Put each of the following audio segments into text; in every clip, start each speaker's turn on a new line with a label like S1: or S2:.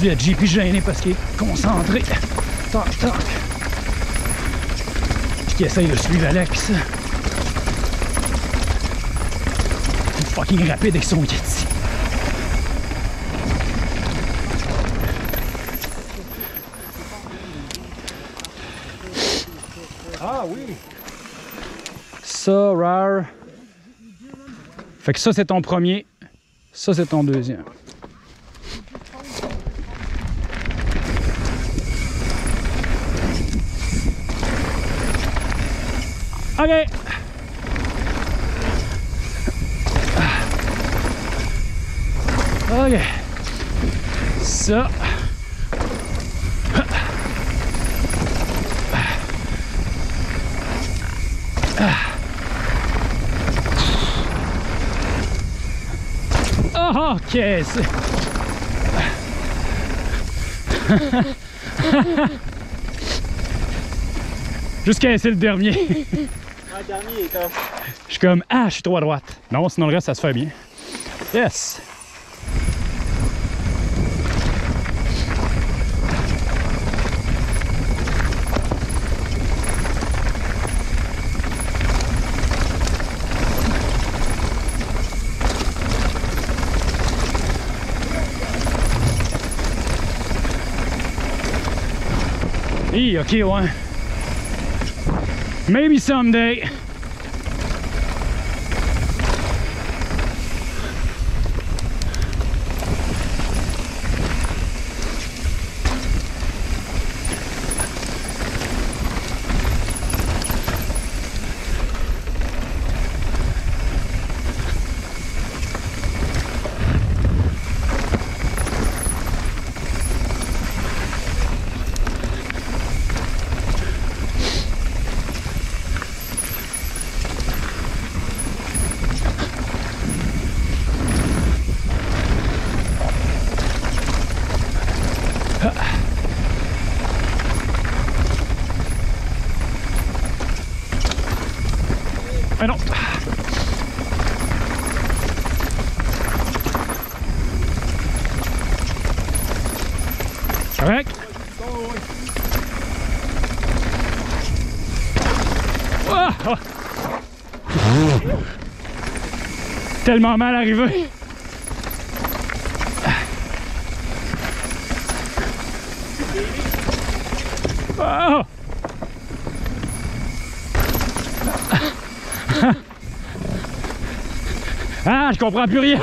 S1: Aujourd'hui, le JP gêné parce qu'il est concentré. Tac, tac. Puis qu'il essaye de suivre Alex. Il est fucking rapide avec son Yeti.
S2: Ah oui!
S1: Ça, rare. Fait que ça, c'est ton premier. Ça, c'est ton deuxième. OK. OK. Ça. Oh, OK. Jusqu'à c'est le dernier. Je suis comme, ah, je suis trop à droite. Non, sinon le reste, ça se fait bien. Yes. Ok, ouais. Maybe someday. Ah! Tellement mal arrivé. Ah! Ah, je comprends plus rien.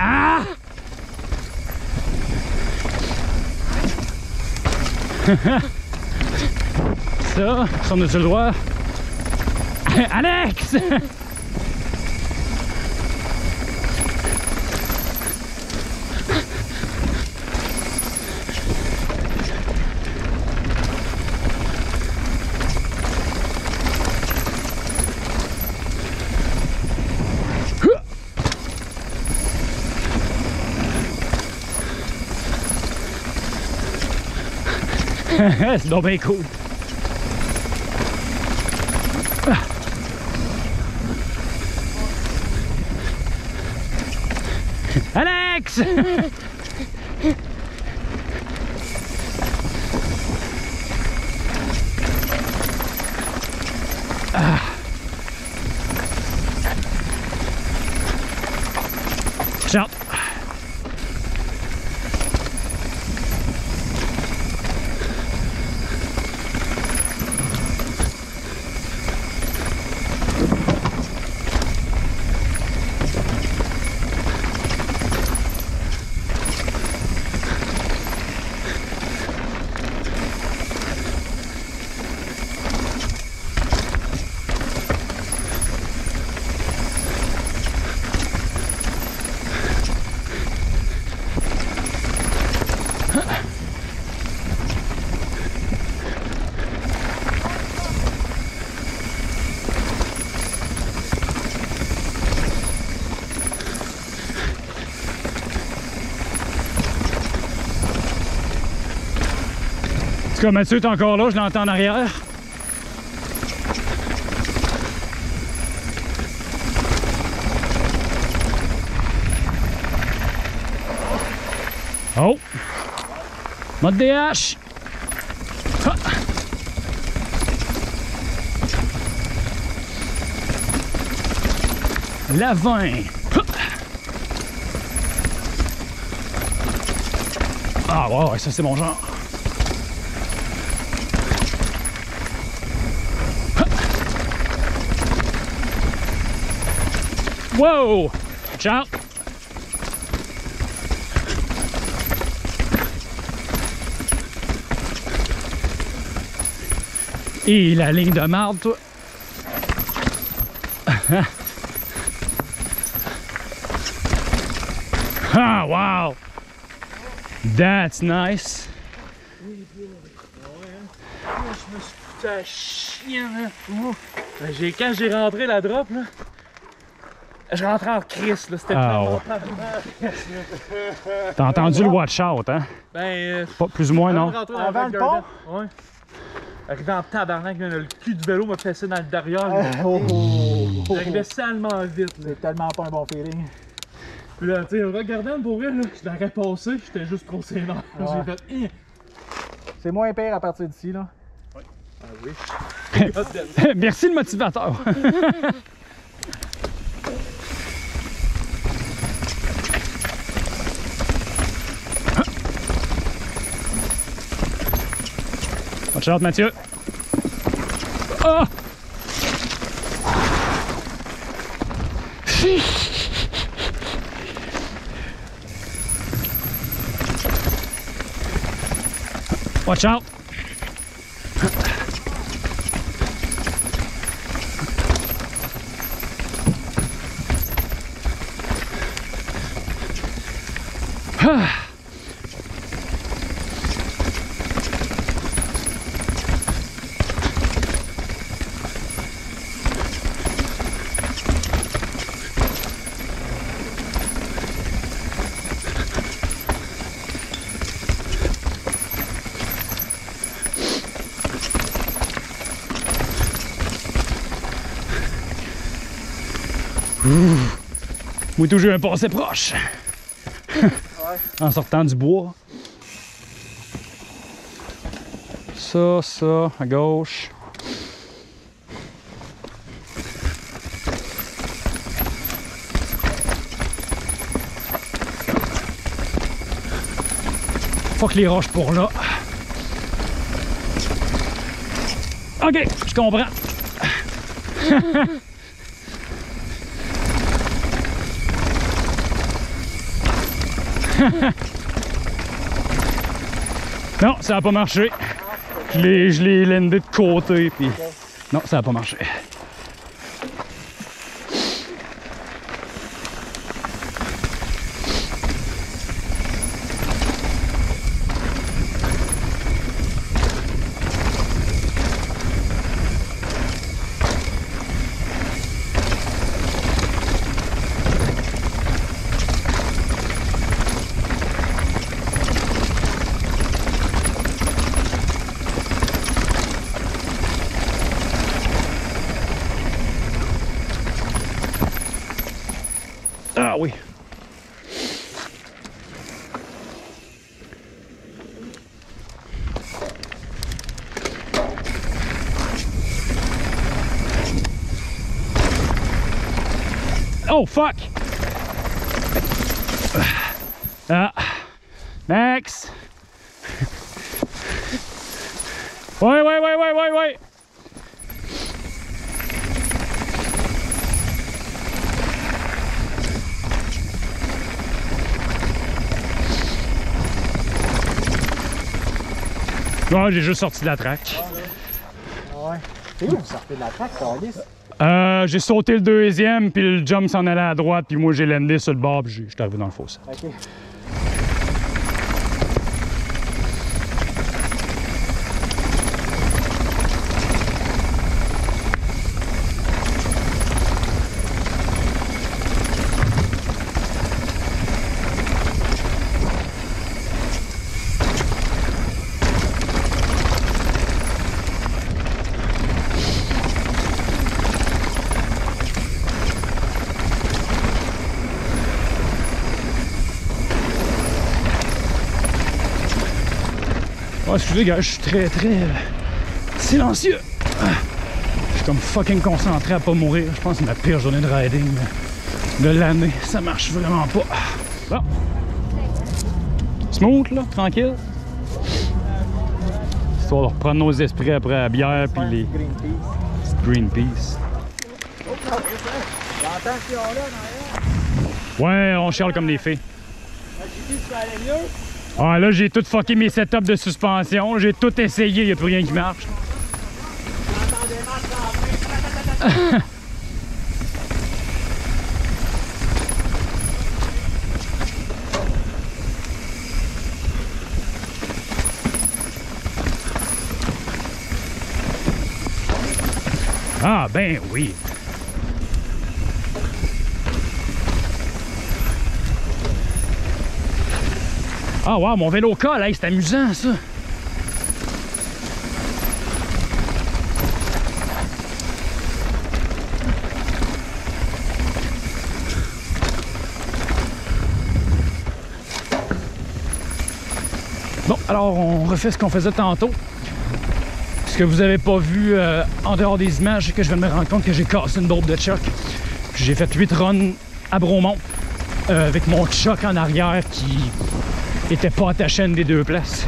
S1: Ah! A le droit? Alex! C'est donc bien cool. Alex! tout cas, Mathieu est encore là, je l'entends en arrière. Oh! Mode DH! Ah. La 20! Ah, ah wow, ça c'est mon genre! Wow! Ciao! Et la ligne de marde, toi. ah, wow! That's nice.
S2: Je me suis foutu à chier, là. Quand j'ai rentré la drop, là, je rentrais en crise, là. C'était
S1: Ah,
S2: tellement
S1: ouais. T'as entendu le watch out, hein?
S2: Ben, euh,
S1: Pas plus ou moins, non?
S3: Avant le
S2: Garden, Ouais. Arrivé en tabarnak, là, le cul du vélo m'a fessé dans le derrière. là.
S3: Oh, oh, oh.
S2: J'arrivais salement vite, là.
S3: C'est tellement pas un bon feeling.
S2: Puis là, tu sais, regardant pour là, je l'aurais passé, j'étais juste trop sénère.
S3: Ouais.
S2: J'ai fait, Hein?
S3: C'est moins pire à partir d'ici, là.
S2: Ah oui.
S1: Merci le motivateur. Watch out, Mathieu. Ah! Watch out. Moi, toujours un passé proche. en sortant du bois. Ça, ça, à gauche. Fuck les roches pour là. Ok, je comprends. Non, ça n'a pas marché. Je l'ai, landé de côté, puis... Non, ça n'a pas marché. Oh fuck. Ah. Next. Ouais, ouais, ouais, ouais, ouais, ouais. Ouais, j'ai juste sorti de la traque.
S3: Ouais. C'est où vous sortez de la traque, Carlis?
S1: Euh, j'ai sauté le deuxième, puis le jump s'en allait à droite, puis moi j'ai landé sur le bord, puis j'ai- j'étais arrivé dans le fossé. Excusez, gars, je suis très, très euh, silencieux. Je suis comme fucking concentré à pas mourir. Je pense que c'est ma pire journée de riding de l'année. Ça marche vraiment pas. Bon. Smooth, là, tranquille. Histoire de reprendre nos esprits après la bière puis les
S3: Greenpeace.
S1: Ouais, on chiale comme des filles.
S3: J'ai que.
S1: Ah là, j'ai tout fucké mes setups de suspension. J'ai tout essayé, il a plus rien qui marche. Ah ben oui. Ah wow, mon vélo colle, hey, c'est amusant ça. Bon, alors on refait ce qu'on faisait tantôt. Ce que vous avez pas vu euh, en dehors des images, c'est que je viens de me rendre compte que j'ai cassé une boîte de choc. J'ai fait 8 runs à Bromont euh, avec mon choc en arrière qui était pas attaché à une des deux places.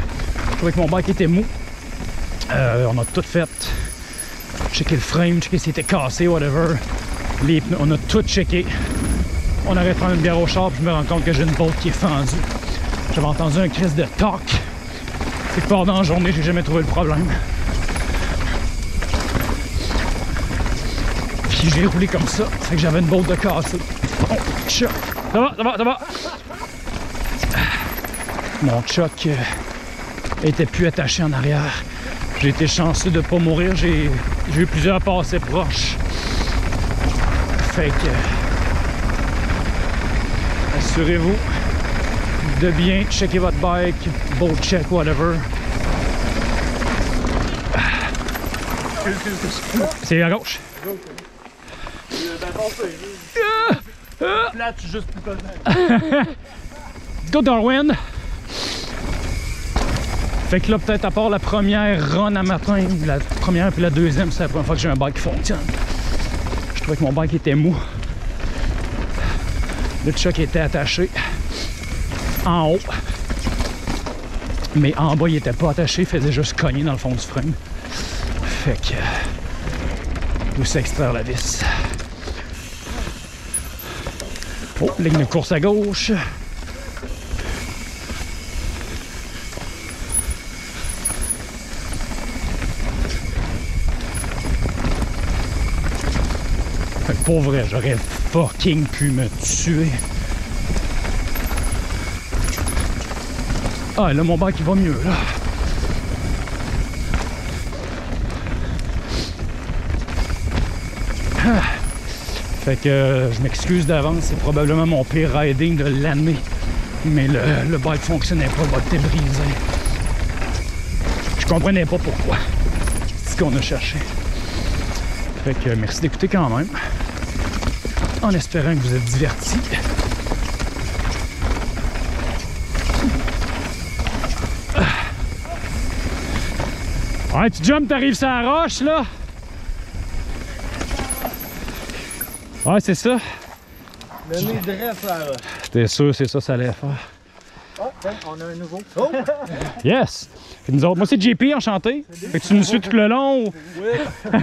S1: Je trouvais que mon bike était mou. Euh, on a tout fait. Checker le frame, checker si c'était cassé, whatever. Les pneus, on a tout checké. On de prendre une bière au char, puis je me rends compte que j'ai une boîte qui est fendue. J'avais entendu un crise de toc. Quelque part dans la journée, j'ai jamais trouvé le problème. Puis j'ai roulé comme ça. Fait que j'avais une boîte de cassé. Oh. Ça va, ça va, ça va? Mon choc euh, était plus attaché en arrière. J'ai été chanceux de ne pas mourir. J'ai eu plusieurs passés proches. Fait que. Assurez-vous de bien checker votre bike, boat check, whatever. C'est à gauche.
S2: Plate, juste plus
S1: go Darwin! Fait que là, peut-être à part la première run à matin, la première puis la deuxième, c'est la première fois que j'ai un bike qui fonctionne. Je trouvais que mon bike était mou. Le choc était attaché en haut. Mais en bas, il était pas attaché, il faisait juste cogner dans le fond du frame. Fait que. D'où s'extraire la vis. Oh, ligne de course à gauche. Pour vrai, j'aurais fucking pu me tuer. Ah, là, mon bac, il va mieux, là. Ah. Fait que euh, je m'excuse d'avance, c'est probablement mon pire riding de l'année. Mais le, le bike fonctionnait pas, le bike était brisé. Je comprenais pas pourquoi. C'est ce qu'on a cherché. Fait que merci d'écouter quand même. En espérant que vous êtes divertis. Ouais, tu jumps, t'arrives sur la roche, là. Ouais, c'est ça.
S3: Le nez dresse.
S1: J'étais sûr, c'est ça, ça allait faire.
S3: Oh, tiens, on a un nouveau. Oh!
S1: Yes! Nous autres, moi, c'est JP, enchanté. Fait que tu nous suis tout le long. ou-
S3: Oui!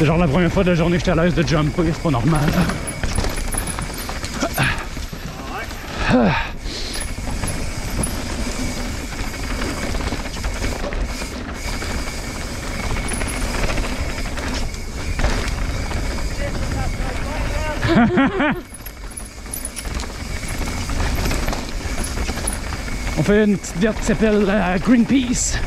S1: C'est genre la première fois de la journée que j'étais à l'aise de jumper, c'est pas normal. On fait une petite verte qui s'appelle euh, Greenpeace.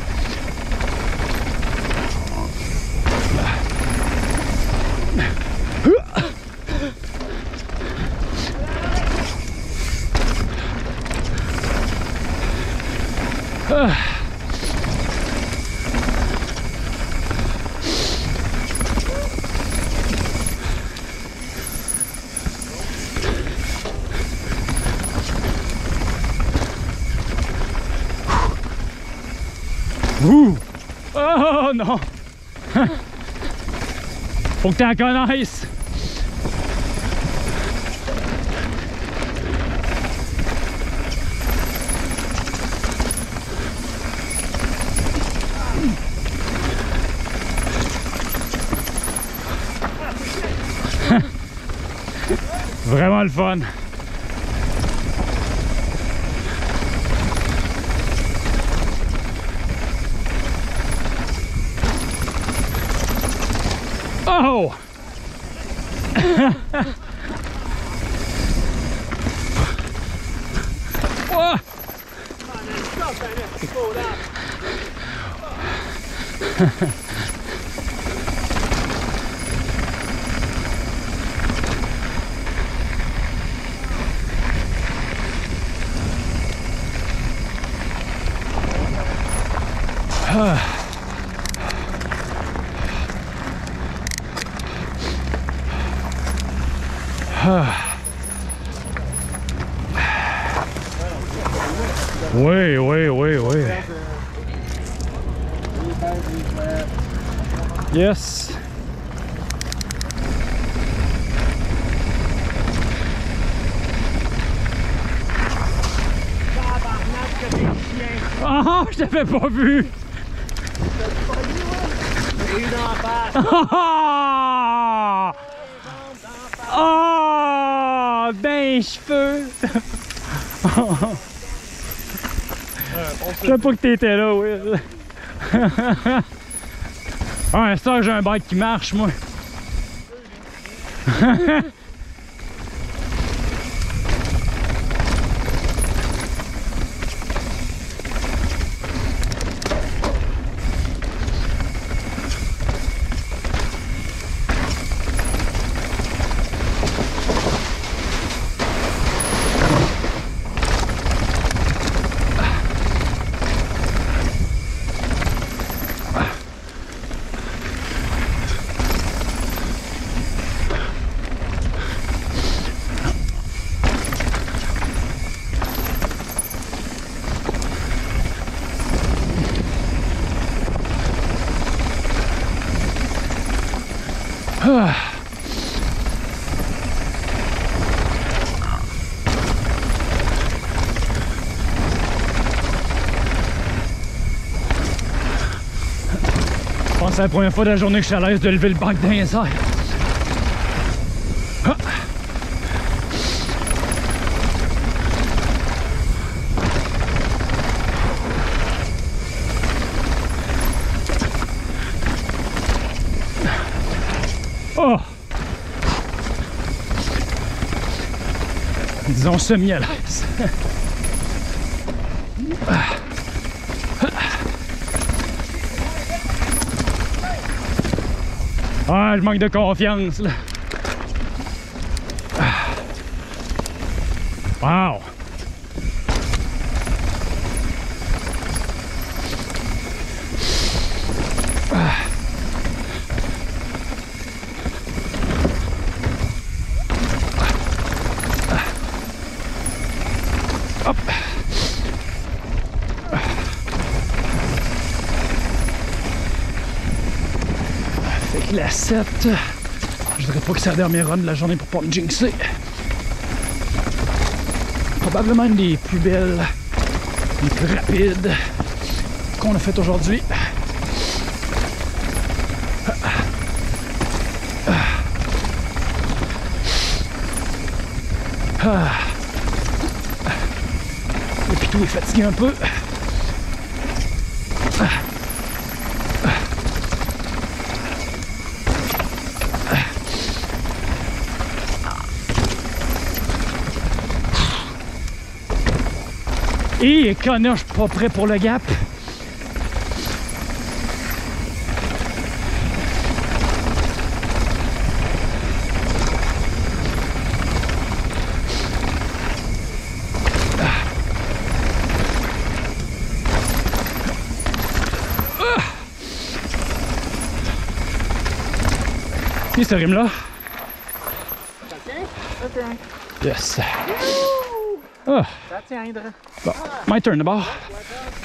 S1: Ouh! Oh non! Faut que t'en connaisses! Vraiment le fun! Oh! Whoa! Come on, then, stop, Dana. Slow down. Oui, oui, oui, oui. Yes. Ah, je t'avais pas vu. Ah! Ben cheveux. Je savais pas que t'étais là, Will. ah, ça, j'ai un bike qui marche, moi. Je pense c'est la première fois de la journée que je suis à l'aise de lever le bike dans Disons semi à. Ah, je manque de confiance là. Wow! vite. Je dirais pas que c'est la dernière run de la journée pour pas me jinxer. Probablement une des plus belles, les plus rapides qu'on a faites aujourd'hui. Et puis est fatigué un peu. Et connard, je suis pas prêt pour le gap. Et ce rime là.
S3: Ça tient? Ça tient.
S1: Yes. Ah,
S3: Ça tiendra.
S1: bon. My turn d'abord. Et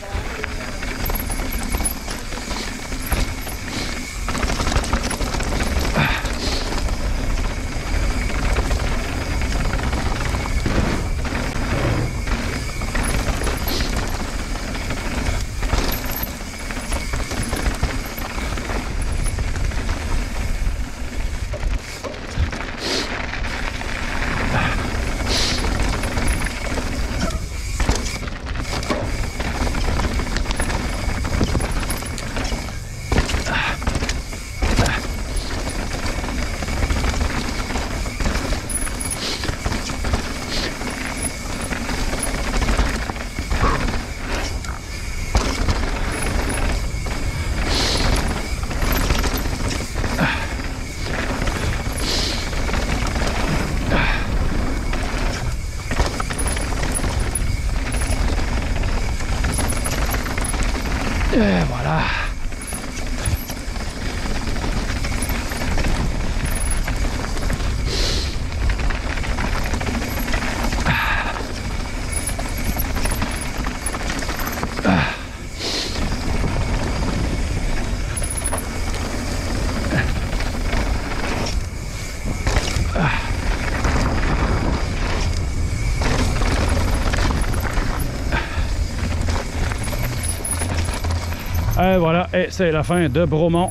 S1: Et c'est la fin de Bromont.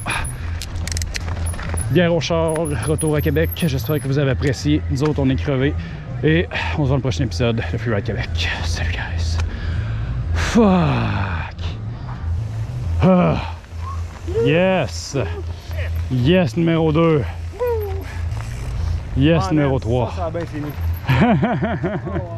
S1: Bière au char, retour à Québec. J'espère que vous avez apprécié. Nous autres, on est crevés. Et on se voit dans le prochain épisode de Freeride Québec. Salut, guys. Fuck. Ah. Yes. Yes, numéro 2. Yes,
S3: Ah,
S1: numéro
S3: man,
S1: 3.
S3: Ça, ça a bien fini. Oh, wow.